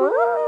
Oh.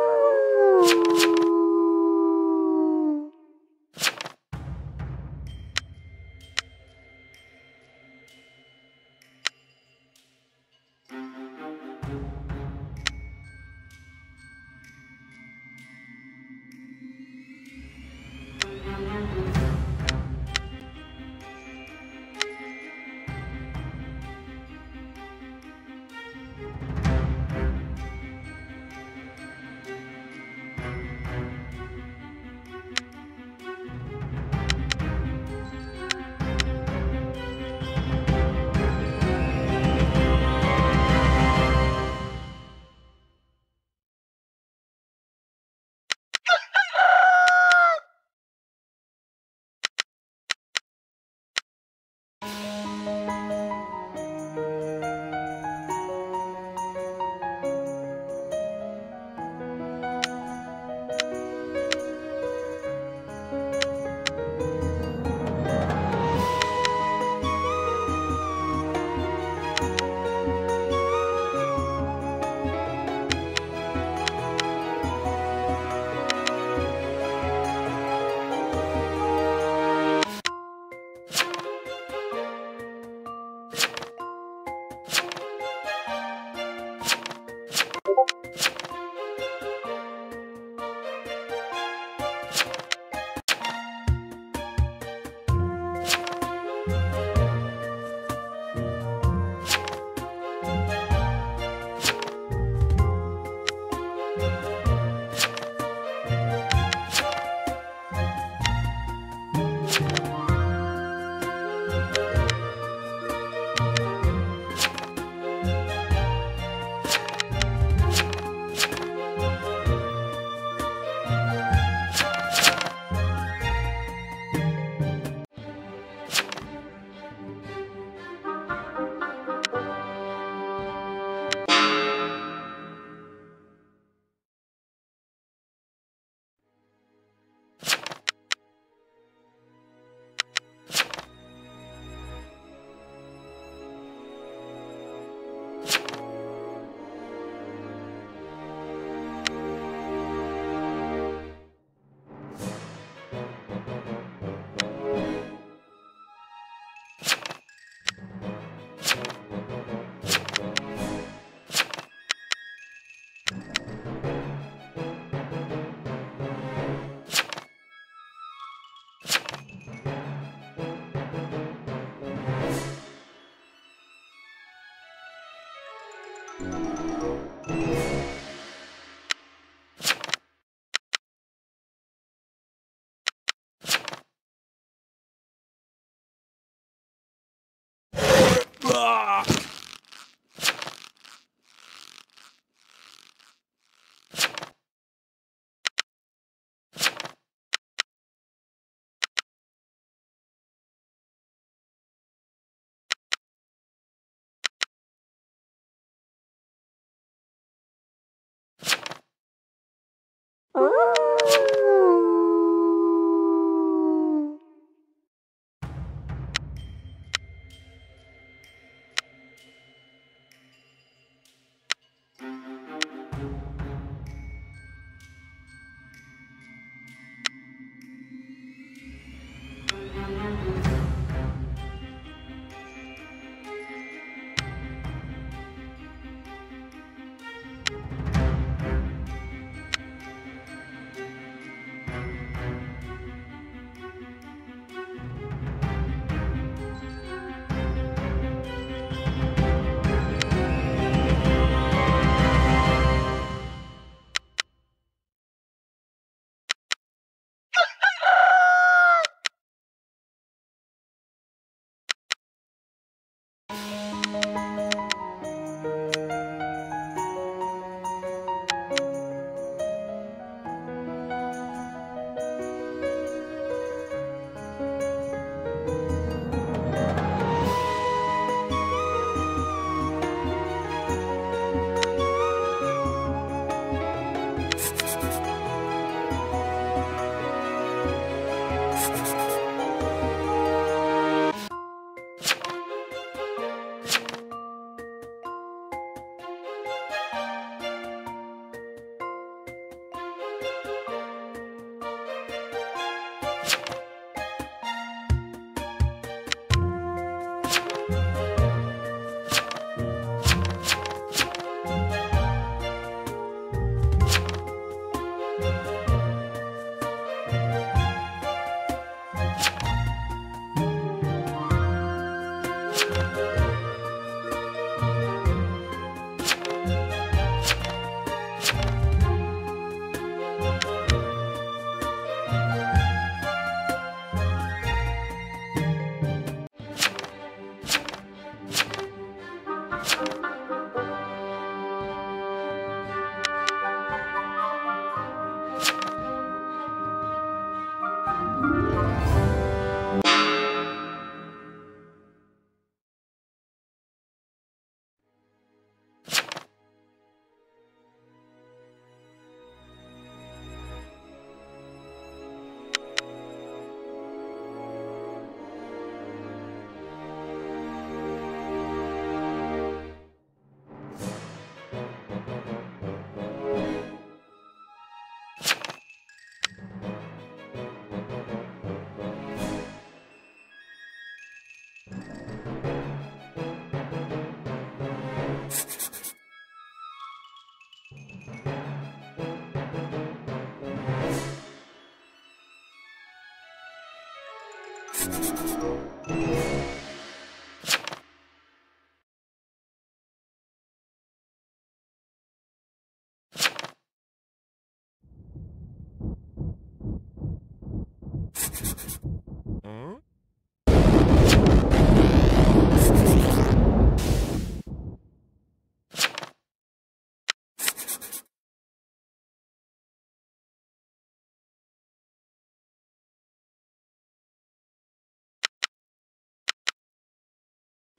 Hmm?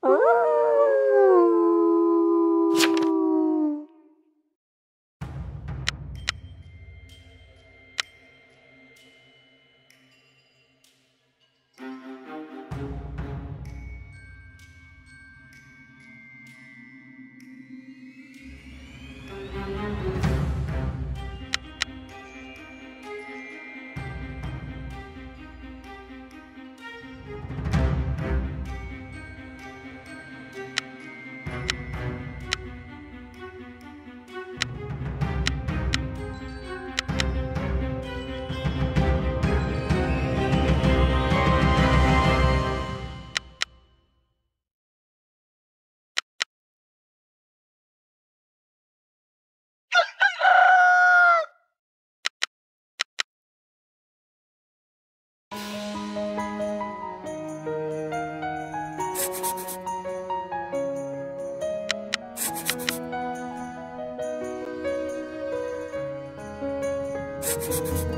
嗯 Thank you.